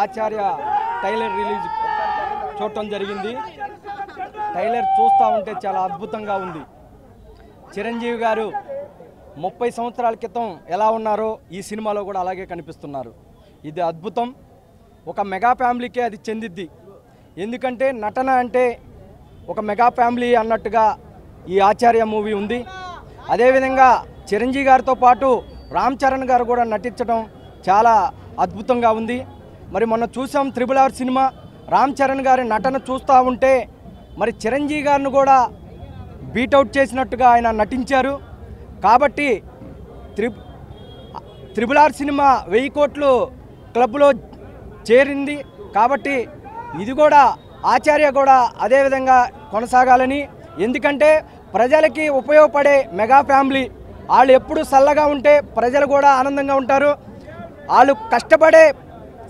ఆచార్య tailor release చూడటం జరిగింది. Tailor చూస్తూ ఉంటే చాలా అద్భుతంగా ఉంది. చిరంజీవి గారు ముప్పై సంవత్సరాల క్రితం ఎలా ఉన్నారో ఈ సినిమాలో కూడా అలాగే కనిపిస్తున్నారు. ఇది అద్భుతం. ఒక మెగా ఫ్యామిలీకే అది చెందిద్ది. ఎందుకంటే నటన అంటే ఒక మెగా ఫ్యామిలీ అన్నట్టుగా ఈ ఆచార్య మూవీ ఉంది. అదేవిధంగా చిరంజీవి గారితో పాటు రామ్ చరణ్ గారు కూడా నటించడం చాలా అద్భుతంగా ఉంది. మరి మొన్న చూసాం triple R cinema. Ram Charan గారి నటన చూస్తూ ఉంటే మరి చిరంజీవి గారిని కూడా బీటౌట్ చేసినట్టుగా ఆయన నటించారు. కాబట్టి త్రి త్రిబుల్ ఆర్ సినిమా వెయ్యి కోట్లు క్లబ్లో చేరింది. కాబట్టి ఇది కూడా ఆచార్య కూడా అదేవిధంగా కొనసాగాలని. ఎందుకంటే ప్రజలకి ఉపయోగపడే మెగా ఫ్యామిలీ. వాళ్ళు ఎప్పుడు చల్లగా ఉంటే ప్రజలు కూడా ఆనందంగా ఉంటారు. వాళ్ళు కష్టపడే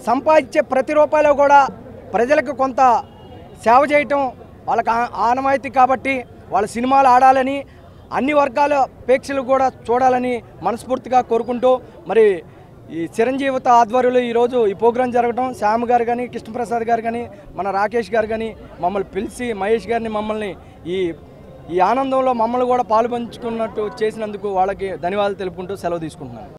సంపాదించే ప్రతి రూపాయలో కూడా ప్రజలకు కొంత సేవ చేయటం వాళ్ళకి ఆ- ఆనవాయితీ కాబట్టి వాళ్ళ సినిమాలు ఆడాలని అన్ని వర్గాల ప్రేక్షలు కూడా చూడాలని మనస్ఫూర్తిగా కోరుకుంటూ మరి ఈ చిరంజీవిత ఆధ్వర్యంలో ఈరోజు ఈ ప్రోగ్రాం జరగడం శ్యామ్ గారు కానీ కృష్ణప్రసాద్ గారు కానీ మన రాకేష్ గారు కానీ మమ్మల్ని పిలిచి మహేష్ గారిని మమ్మల్ని ఈ ఈ ఆనందంలో మమ్మల్ని కూడా పాలుపంచుకున్నట్టు చేసినందుకు వాళ్ళకి ధన్యవాదాలు తెలుపుకుంటూ సెలవు తీసుకుంటున్నాను.